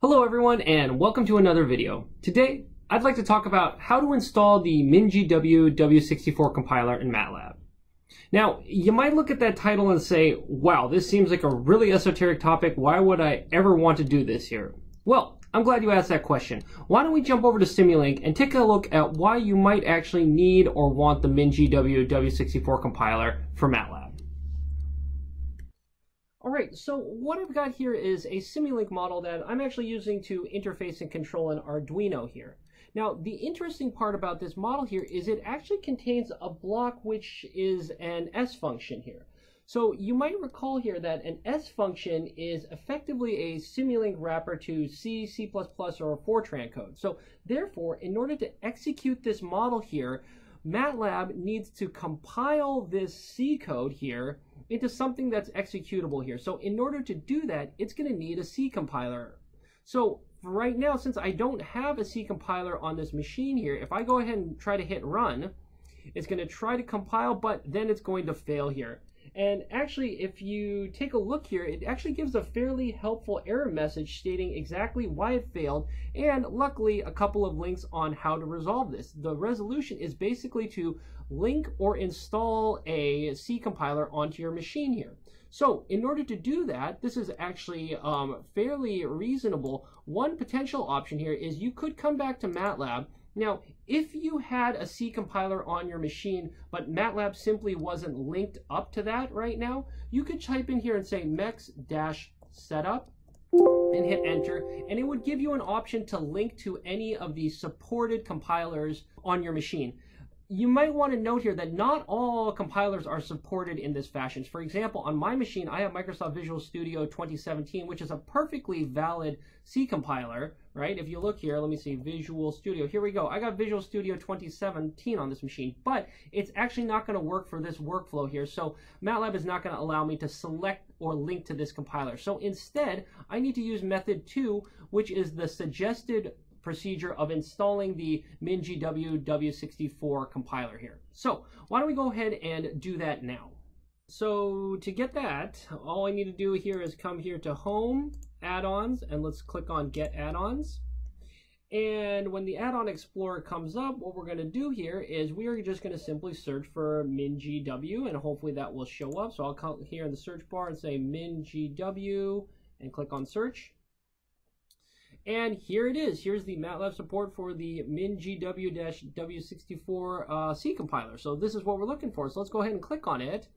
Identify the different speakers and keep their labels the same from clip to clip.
Speaker 1: Hello everyone and welcome to another video. Today, I'd like to talk about how to install the MinGW W64 compiler in MATLAB. Now, you might look at that title and say, wow, this seems like a really esoteric topic. Why would I ever want to do this here? Well, I'm glad you asked that question. Why don't we jump over to Simulink and take a look at why you might actually need or want the MinGW W64 compiler for MATLAB. All right, so what I've got here is a Simulink model that I'm actually using to interface and control an Arduino here. Now, the interesting part about this model here is it actually contains a block which is an S function here. So you might recall here that an S function is effectively a Simulink wrapper to C, C++, or Fortran code. So therefore, in order to execute this model here, MATLAB needs to compile this C code here into something that's executable here. So in order to do that, it's going to need a C compiler. So right now, since I don't have a C compiler on this machine here, if I go ahead and try to hit run, it's going to try to compile, but then it's going to fail here. And actually, if you take a look here, it actually gives a fairly helpful error message stating exactly why it failed, and luckily a couple of links on how to resolve this. The resolution is basically to link or install a C compiler onto your machine here. So in order to do that, this is actually um, fairly reasonable. One potential option here is you could come back to MATLAB now, if you had a C compiler on your machine, but MATLAB simply wasn't linked up to that right now, you could type in here and say mex-setup and hit enter, and it would give you an option to link to any of the supported compilers on your machine you might want to note here that not all compilers are supported in this fashion. For example, on my machine, I have Microsoft Visual Studio 2017, which is a perfectly valid C compiler, right? If you look here, let me see, Visual Studio. Here we go. I got Visual Studio 2017 on this machine, but it's actually not going to work for this workflow here. So MATLAB is not going to allow me to select or link to this compiler. So instead, I need to use method two, which is the suggested procedure of installing the MinGW W64 compiler here. So why don't we go ahead and do that now. So to get that, all I need to do here is come here to Home, Add-ons, and let's click on Get Add-ons. And when the Add-on Explorer comes up, what we're going to do here is we are just going to simply search for MinGW, and hopefully that will show up. So I'll come here in the search bar and say MinGW, and click on Search. And here it is. Here's the MATLAB support for the MinGW-W64 uh, C compiler. So this is what we're looking for. So let's go ahead and click on it.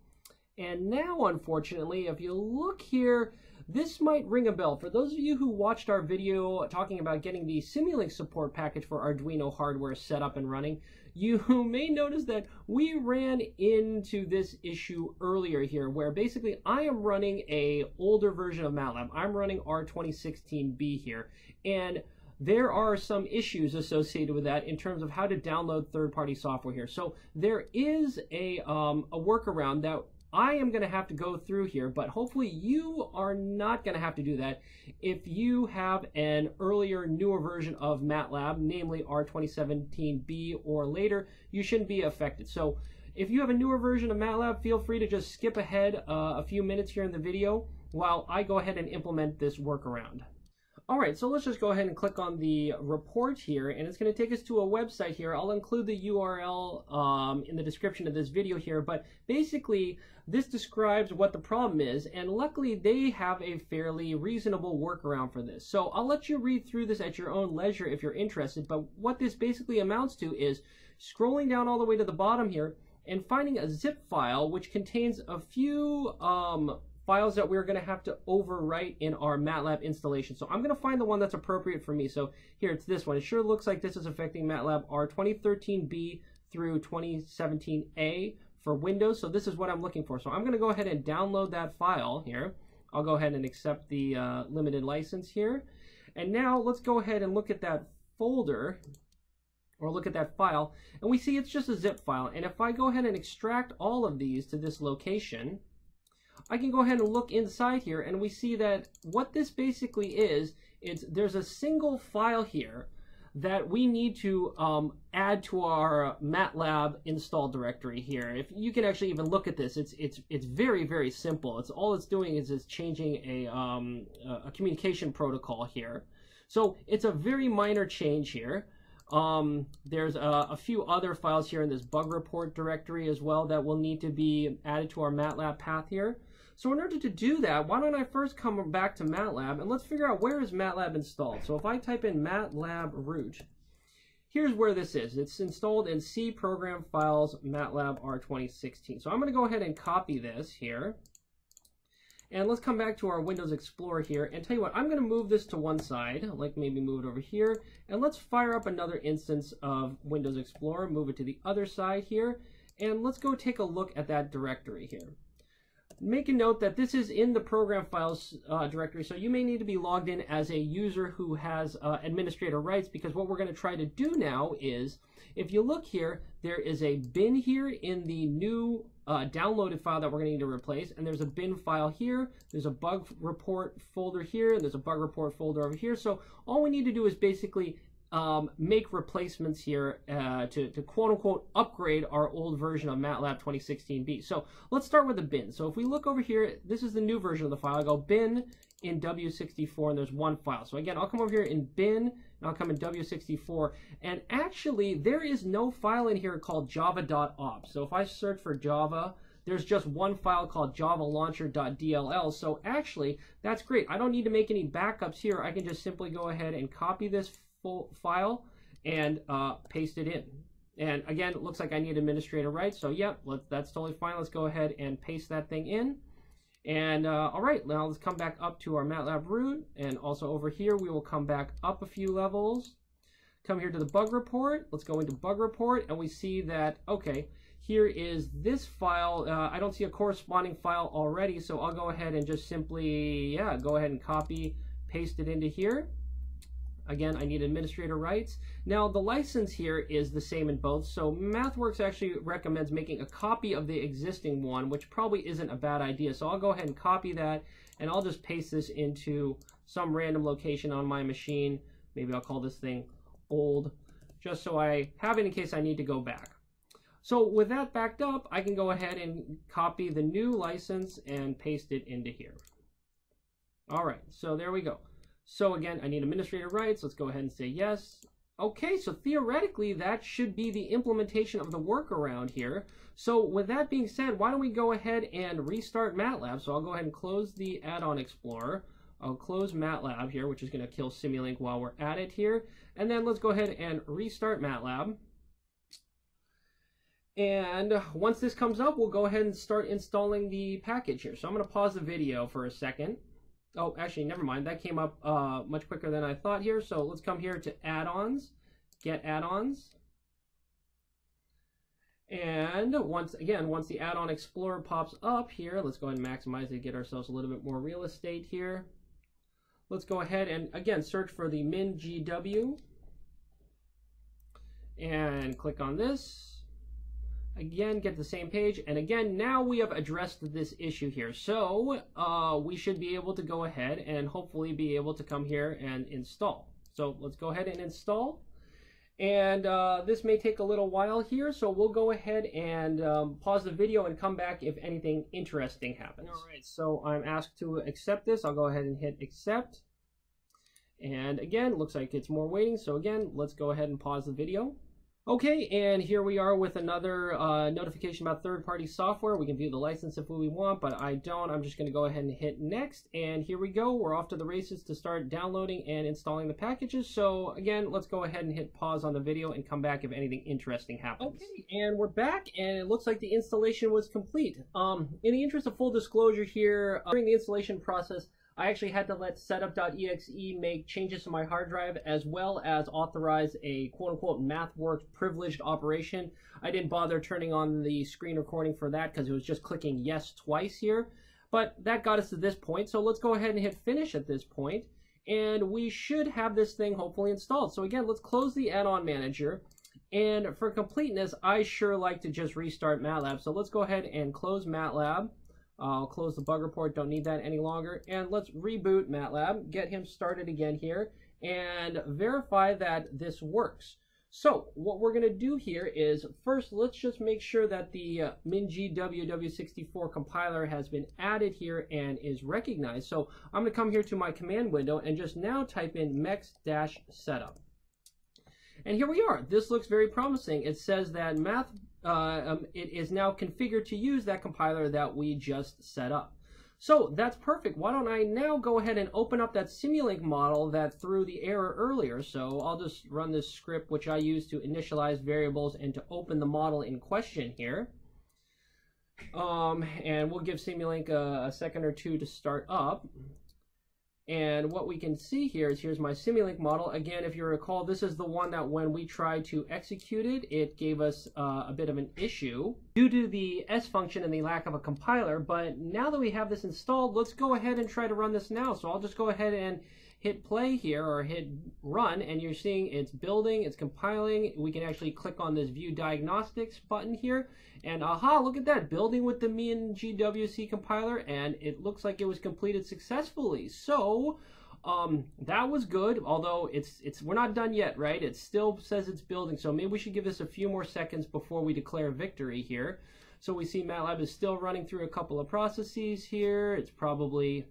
Speaker 1: And now, unfortunately, if you look here, this might ring a bell. For those of you who watched our video talking about getting the Simulink support package for Arduino hardware set up and running, you may notice that we ran into this issue earlier here, where basically I am running a older version of MATLAB. I'm running R2016B here, and there are some issues associated with that in terms of how to download third-party software here. So there is a, um, a workaround that I am going to have to go through here, but hopefully you are not going to have to do that if you have an earlier, newer version of MATLAB, namely R2017B or later, you shouldn't be affected. So if you have a newer version of MATLAB, feel free to just skip ahead uh, a few minutes here in the video while I go ahead and implement this workaround. All right, so let's just go ahead and click on the report here, and it's going to take us to a website here. I'll include the URL um, in the description of this video here, but basically this describes what the problem is, and luckily they have a fairly reasonable workaround for this. So I'll let you read through this at your own leisure if you're interested, but what this basically amounts to is scrolling down all the way to the bottom here and finding a zip file which contains a few um, files that we're going to have to overwrite in our MATLAB installation. So I'm going to find the one that's appropriate for me. So here, it's this one. It sure looks like this is affecting MATLAB R2013B through 2017A for Windows. So this is what I'm looking for. So I'm going to go ahead and download that file here. I'll go ahead and accept the uh, limited license here. And now let's go ahead and look at that folder or look at that file and we see it's just a zip file and if I go ahead and extract all of these to this location I can go ahead and look inside here and we see that what this basically is, it's there's a single file here that we need to um, add to our MATLAB install directory here. If you can actually even look at this, it's it's it's very very simple. It's all it's doing is it's changing a um, a communication protocol here. So it's a very minor change here. Um, there's a, a, few other files here in this bug report directory as well that will need to be added to our MATLAB path here. So in order to do that, why don't I first come back to MATLAB and let's figure out where is MATLAB installed. So if I type in MATLAB root, here's where this is. It's installed in C program files MATLAB R2016. So I'm going to go ahead and copy this here. And let's come back to our Windows Explorer here and tell you what, I'm going to move this to one side, like maybe move it over here, and let's fire up another instance of Windows Explorer, move it to the other side here, and let's go take a look at that directory here make a note that this is in the program files uh, directory, so you may need to be logged in as a user who has uh, administrator rights because what we're going to try to do now is, if you look here, there is a bin here in the new uh, downloaded file that we're going to need to replace, and there's a bin file here, there's a bug report folder here, and there's a bug report folder over here, so all we need to do is basically um, make replacements here uh, to, to quote unquote upgrade our old version of MATLAB 2016b. So let's start with the bin. So if we look over here, this is the new version of the file. I go bin in W64 and there's one file. So again, I'll come over here in bin and I'll come in W64 and actually there is no file in here called java.ops. So if I search for Java, there's just one file called javalauncher.dll. So actually, that's great. I don't need to make any backups here. I can just simply go ahead and copy this file and uh, paste it in. And again, it looks like I need administrator rights. So yep, let, that's totally fine. Let's go ahead and paste that thing in. And uh, all right, now let's come back up to our MATLAB root. And also over here, we will come back up a few levels. Come here to the bug report. Let's go into bug report. And we see that, okay, here is this file. Uh, I don't see a corresponding file already. So I'll go ahead and just simply, yeah, go ahead and copy, paste it into here. Again, I need administrator rights. Now, the license here is the same in both, so MathWorks actually recommends making a copy of the existing one, which probably isn't a bad idea. So I'll go ahead and copy that, and I'll just paste this into some random location on my machine. Maybe I'll call this thing old, just so I have it in case I need to go back. So with that backed up, I can go ahead and copy the new license and paste it into here. All right, so there we go. So again, I need administrator rights. Let's go ahead and say yes. Okay, so theoretically, that should be the implementation of the workaround here. So with that being said, why don't we go ahead and restart MATLAB? So I'll go ahead and close the add-on explorer. I'll close MATLAB here, which is going to kill Simulink while we're at it here. And then let's go ahead and restart MATLAB. And once this comes up, we'll go ahead and start installing the package here. So I'm going to pause the video for a second. Oh, actually, never mind. That came up uh, much quicker than I thought here. So let's come here to add-ons, get add-ons. And once again, once the add-on explorer pops up here, let's go ahead and maximize it, get ourselves a little bit more real estate here. Let's go ahead and again search for the MinGW and click on this again get the same page. And again now we have addressed this issue here. So uh, we should be able to go ahead and hopefully be able to come here and install. So let's go ahead and install. And uh, this may take a little while here so we'll go ahead and um, pause the video and come back if anything interesting happens. All right. So I'm asked to accept this. I'll go ahead and hit accept. And again looks like it's more waiting. So again let's go ahead and pause the video Okay, and here we are with another uh, notification about third-party software. We can view the license if we want, but I don't. I'm just going to go ahead and hit next, and here we go. We're off to the races to start downloading and installing the packages. So again, let's go ahead and hit pause on the video and come back if anything interesting happens. Okay, and we're back, and it looks like the installation was complete. Um, in the interest of full disclosure here, uh, during the installation process, I actually had to let setup.exe make changes to my hard drive as well as authorize a quote unquote MathWorks privileged operation. I didn't bother turning on the screen recording for that because it was just clicking yes twice here. But that got us to this point, so let's go ahead and hit finish at this point, and we should have this thing hopefully installed. So again, let's close the add-on manager, and for completeness, I sure like to just restart MATLAB. So let's go ahead and close MATLAB. I'll close the bug report, don't need that any longer. And let's reboot MATLAB, get him started again here, and verify that this works. So what we're going to do here is first let's just make sure that the uh, MinGW-W64 compiler has been added here and is recognized. So I'm going to come here to my command window and just now type in mex-setup. And here we are. This looks very promising. It says that math uh, um, it is now configured to use that compiler that we just set up. So that's perfect. Why don't I now go ahead and open up that Simulink model that threw the error earlier. So I'll just run this script which I use to initialize variables and to open the model in question here. Um, and we'll give Simulink a, a second or two to start up. And what we can see here is here's my Simulink model. Again, if you recall, this is the one that when we tried to execute it, it gave us uh, a bit of an issue due to the S function and the lack of a compiler. But now that we have this installed, let's go ahead and try to run this now. So I'll just go ahead and hit play here or hit run and you're seeing it's building, it's compiling. We can actually click on this view diagnostics button here and aha, look at that, building with the MinGWC compiler and it looks like it was completed successfully. So um, that was good, although it's it's we're not done yet, right? It still says it's building, so maybe we should give this a few more seconds before we declare victory here. So we see MATLAB is still running through a couple of processes here. It's probably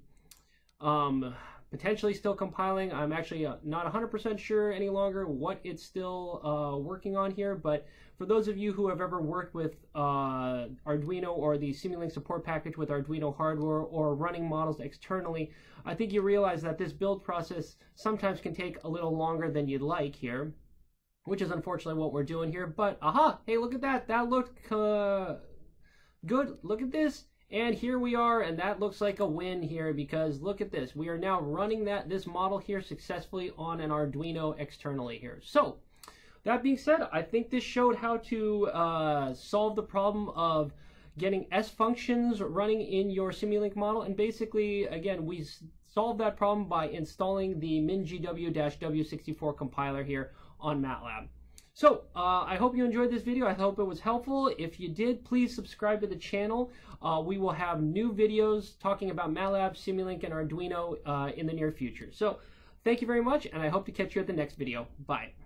Speaker 1: um, potentially still compiling. I'm actually uh, not 100% sure any longer what it's still uh, working on here, but for those of you who have ever worked with uh, Arduino or the Simulink support package with Arduino hardware or running models externally, I think you realize that this build process sometimes can take a little longer than you'd like here, which is unfortunately what we're doing here. But aha, hey, look at that. That looked uh, good. Look at this. And here we are, and that looks like a win here because look at this. We are now running that this model here successfully on an Arduino externally here. So, that being said, I think this showed how to uh, solve the problem of getting S functions running in your Simulink model. And basically, again, we solved that problem by installing the MinGW-W64 compiler here on MATLAB. So, uh, I hope you enjoyed this video. I hope it was helpful. If you did, please subscribe to the channel. Uh, we will have new videos talking about MATLAB, Simulink, and Arduino uh, in the near future. So, thank you very much, and I hope to catch you at the next video. Bye.